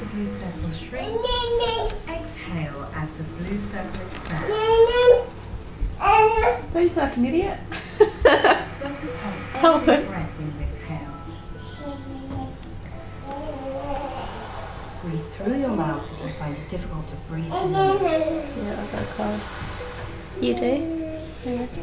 the blue circle shrinks. Exhale as the blue circle expands. Don't you like an idiot? Focus on Help every breath in exhale. Breathe through your mouth if you find it difficult to breathe. Yeah, I've got a cold. You do? Yeah.